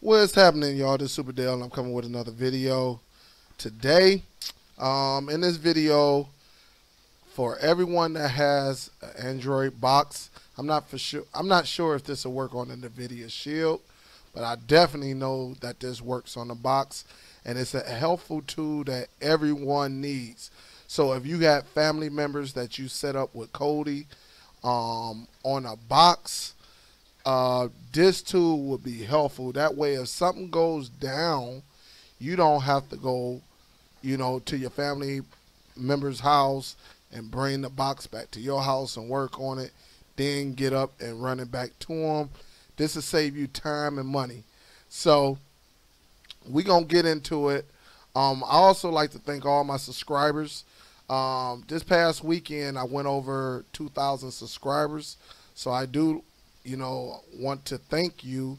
What's happening, y'all? This is Super Dell, and I'm coming with another video today. Um, in this video, for everyone that has an Android box, I'm not for sure. I'm not sure if this will work on the NVIDIA Shield, but I definitely know that this works on the box, and it's a helpful tool that everyone needs. So if you got family members that you set up with Kodi um, on a box uh, this tool would be helpful. That way, if something goes down, you don't have to go, you know, to your family member's house and bring the box back to your house and work on it, then get up and run it back to them. This will save you time and money. So we're going to get into it. Um, I also like to thank all my subscribers. Um, this past weekend, I went over 2,000 subscribers. So I do you know, want to thank you,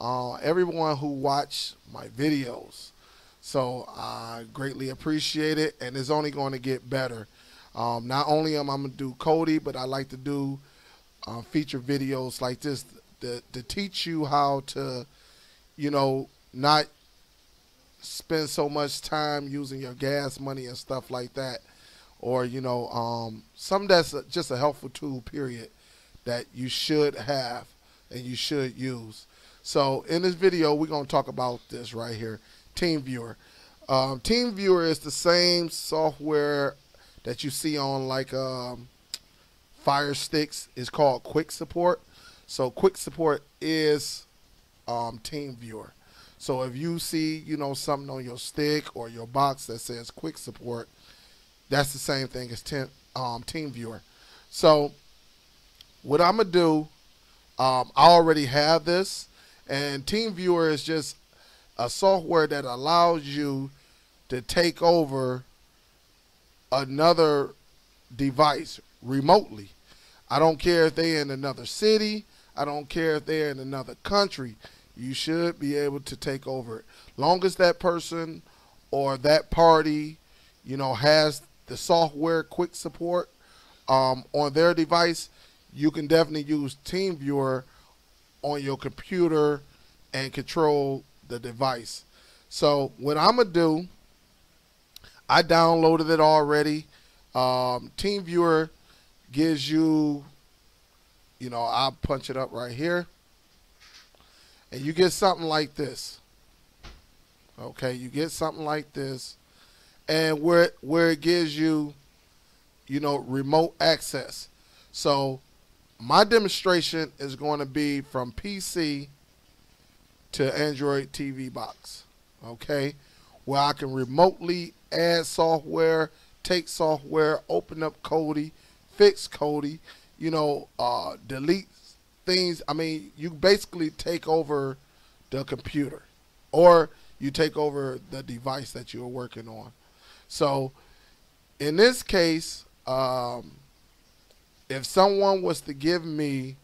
uh, everyone who watched my videos. So I greatly appreciate it, and it's only going to get better. Um, not only am I going to do Kodi, but I like to do uh, feature videos like this to, to teach you how to, you know, not spend so much time using your gas money and stuff like that or you know um, something that's just a helpful tool period that you should have and you should use. So in this video, we're going to talk about this right here, TeamViewer. Um, TeamViewer is the same software that you see on like um, Fire Sticks. It's called Quick Support. So Quick Support is um, TeamViewer. So if you see, you know, something on your stick or your box that says Quick Support, that's the same thing as ten, um, TeamViewer. So what I'm gonna do, um, I already have this, and TeamViewer is just a software that allows you to take over another device remotely. I don't care if they're in another city. I don't care if they're in another country. You should be able to take over it. Long as that person or that party, you know, has the software quick support um, on their device, you can definitely use TeamViewer on your computer and control the device. So what I'm gonna do, I downloaded it already. Um, TeamViewer gives you, you know, I'll punch it up right here, and you get something like this. Okay, you get something like this, and where where it gives you, you know, remote access. So my demonstration is going to be from PC to Android TV box. Okay, where I can remotely add software, take software, open up Kodi, fix Kodi, you know, uh, delete things. I mean, you basically take over the computer or you take over the device that you're working on. So in this case, um, if someone was to give me,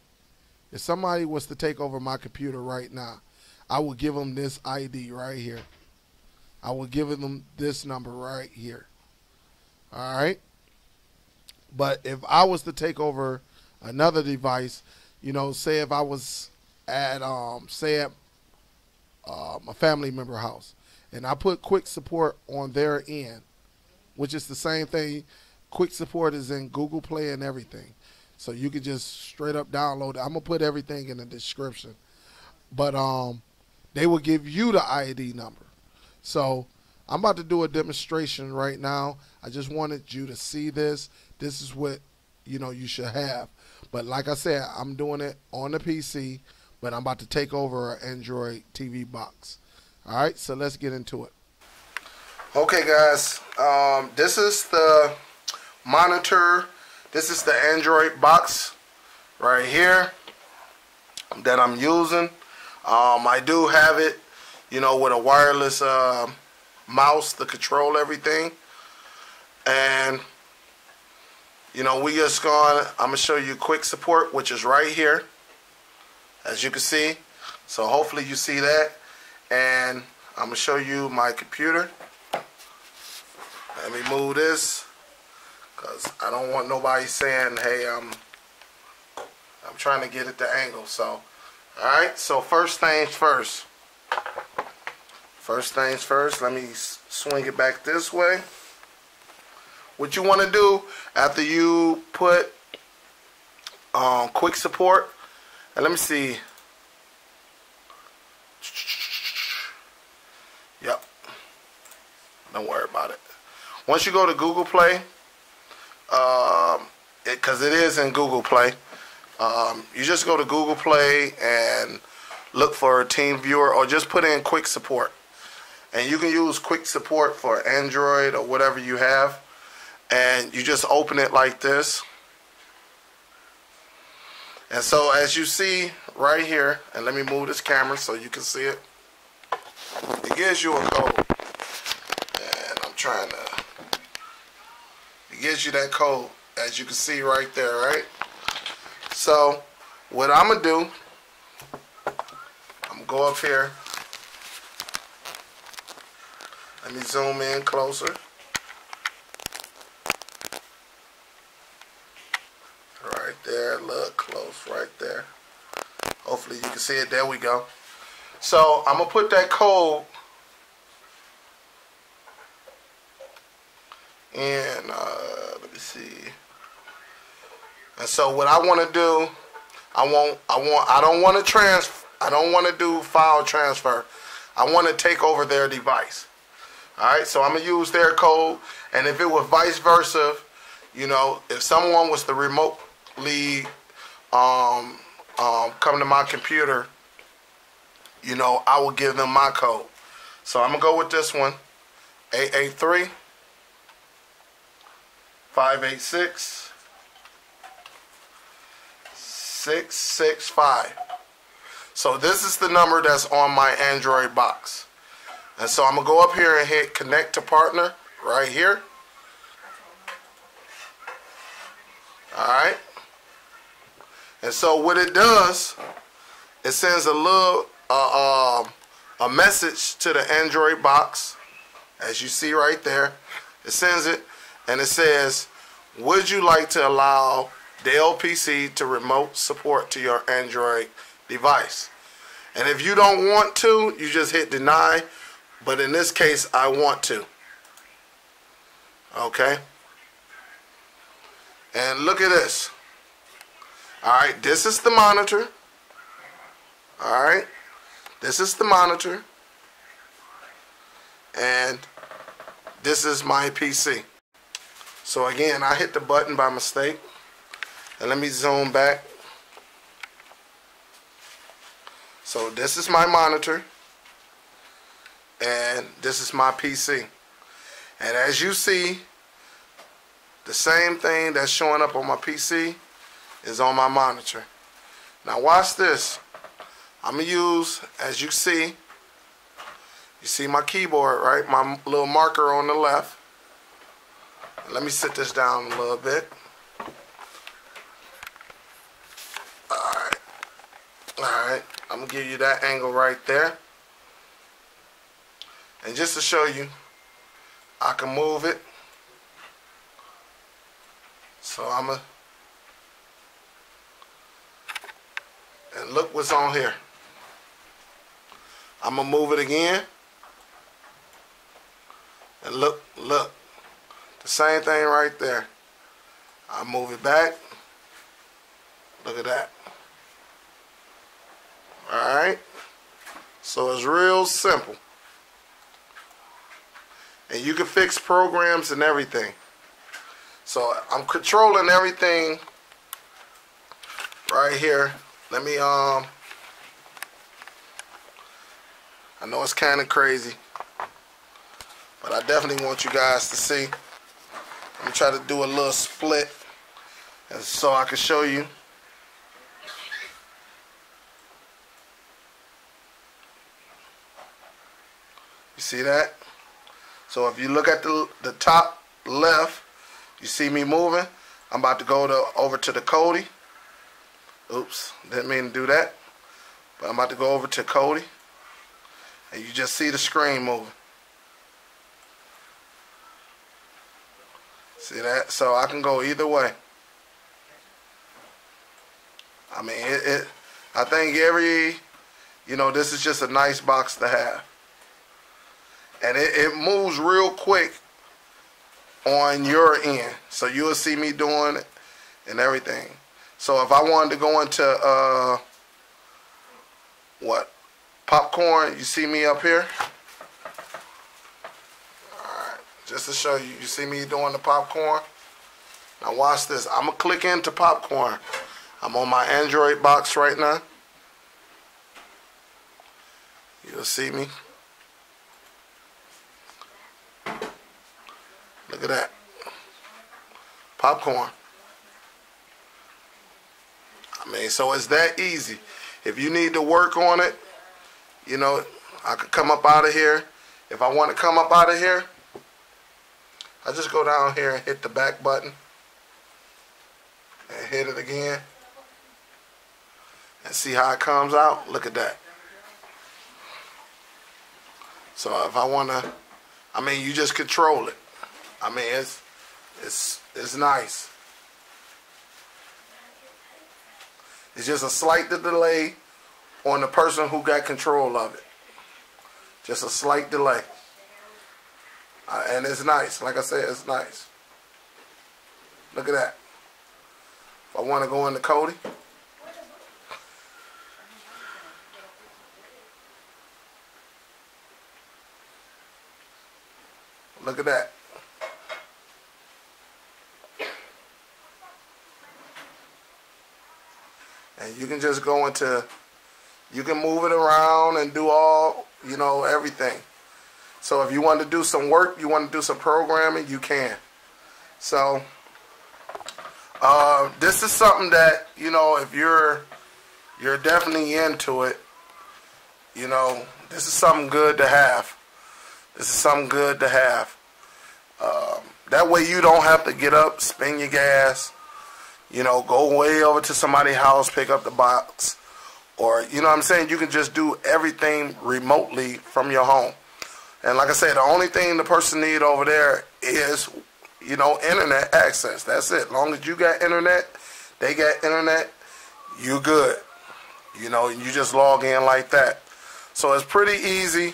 if somebody was to take over my computer right now, I would give them this ID right here. I would give them this number right here. All right. But if I was to take over another device, you know, say if I was at, um, say at um, a family member house, and I put quick support on their end, which is the same thing Quick support is in Google Play and everything. So you can just straight up download it. I'm gonna put everything in the description. But um they will give you the ID number. So I'm about to do a demonstration right now. I just wanted you to see this. This is what you know you should have. But like I said, I'm doing it on the PC, but I'm about to take over an Android TV box. All right, so let's get into it. Okay, guys, um, this is the monitor. This is the Android box right here that I'm using. Um, I do have it, you know, with a wireless uh, mouse to control everything. And, you know, we just going, I'm going to show you quick support, which is right here, as you can see. So hopefully you see that. And I'm going to show you my computer. Let me move this. Because I don't want nobody saying, hey, I'm, I'm trying to get at the angle. So, alright, so first things first. First things first, let me swing it back this way. What you want to do after you put um, quick support, and let me see. Yep. Don't worry about it. Once you go to Google Play, um, because it, it is in Google Play, um, you just go to Google Play and look for TeamViewer or just put in quick support. And you can use quick support for Android or whatever you have. And you just open it like this. And so as you see right here, and let me move this camera so you can see it. It gives you a code. And I'm trying to, it gives you that code as you can see right there, right? So what I'm gonna do, I'm gonna go up here. Let me zoom in closer. Right there, look close right there. Hopefully you can see it. There we go. So I'm gonna put that code in. Uh, let me see. And so what I want to do, I want, I want, I don't want to transfer. I don't want to do file transfer. I want to take over their device. All right, so I'm gonna use their code, and if it was vice versa, you know, if someone was to remotely um, um, come to my computer, you know, I will give them my code. So I'm gonna go with this one, 883 586 665. So this is the number that's on my Android box. And so I'm going to go up here and hit connect to partner right here. Alright. And so what it does, it sends a little uh, uh, a message to the Android box, as you see right there. It sends it and it says, would you like to allow Dell PC to remote support to your Android device? And if you don't want to, you just hit deny. But in this case, I want to. Okay? And look at this. Alright, this is the monitor. Alright? This is the monitor. And this is my PC. So again, I hit the button by mistake. And let me zoom back. So this is my monitor. And this is my PC. And as you see, the same thing that's showing up on my PC is on my monitor. Now watch this. I'm going to use, as you see, you see my keyboard, right? My little marker on the left. Let me sit this down a little bit. Alright. Alright. I'm going to give you that angle right there. And just to show you, I can move it. So I'm going to and look what's on here. I'm gonna move it again. And look, look. The same thing right there. I move it back. Look at that. Alright. So it's real simple. And you can fix programs and everything. So I'm controlling everything right here. Let me um I know it's kind of crazy, but I definitely want you guys to see. Try to do a little split and so I can show you. You see that? So if you look at the, the top left, you see me moving. I'm about to go to over to the Kodi. Oops, didn't mean to do that. But I'm about to go over to Kodi. and you just see the screen moving. See that? So I can go either way. I mean, it, it I think every you know, this is just a nice box to have. And it, it moves real quick on your end. So you'll see me doing it and everything. So if I wanted to go into uh, what popcorn, you see me up here. Just to show you, you see me doing the popcorn. Now watch this. I'm gonna click into popcorn. I'm on my Android box right now. You'll see me. Look at that. Popcorn. I mean, so it's that easy. If you need to work on it, you know, I could come up out of here. If I want to come up out of here, I just go down here and hit the back button and hit it again and see how it comes out. Look at that. So if I want to, I mean, you just control it. I mean, it's it's it's nice. It's just a slight delay on the person who got control of it. Just a slight delay. Uh, and it's nice. Like I said, it's nice. Look at that. If I want to go into Kodi. Look at that. And you can just go into, you can move it around and do all, you know, everything. So if you want to do some work, you want to do some programming, you can. So uh, this is something that, you know, if you're, you're definitely into it, you know, this is something good to have. This is something good to have. Um, that way you don't have to get up, spend your gas, you know, go way over to somebody's house, pick up the box. Or, you know what I'm saying? You can just do everything remotely from your home. And like I said, the only thing the person need over there is, you know, internet access. That's it. Long as you got internet, they got internet, you good. You know, you just log in like that. So it's pretty easy.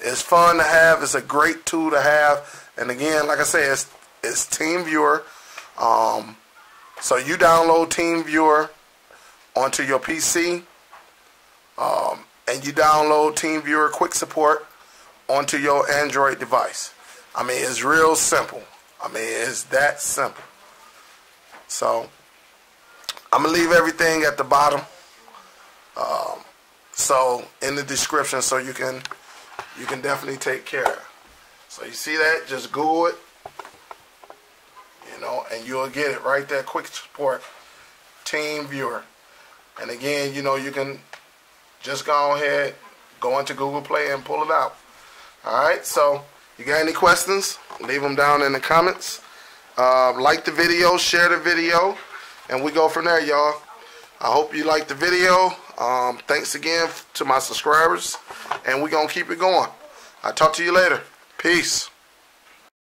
It's fun to have. It's a great tool to have. And again, like I said, it's, it's TeamViewer. Um, so you download TeamViewer onto your PC, um, and you download TeamViewer Quick Support onto your Android device. I mean, it's real simple. I mean, it's that simple. So I'm gonna leave everything at the bottom. Um, so in the description, so you can you can definitely take care. So you see that? Just Google it you know, and you'll get it right there, quick support, team viewer. And again, you know, you can just go ahead, go into Google Play and pull it out. All right, so you got any questions? Leave them down in the comments. Uh, like the video, share the video, and we go from there, y'all. I hope you like the video. Um, thanks again to my subscribers, and we're going to keep it going. I'll talk to you later. Peace.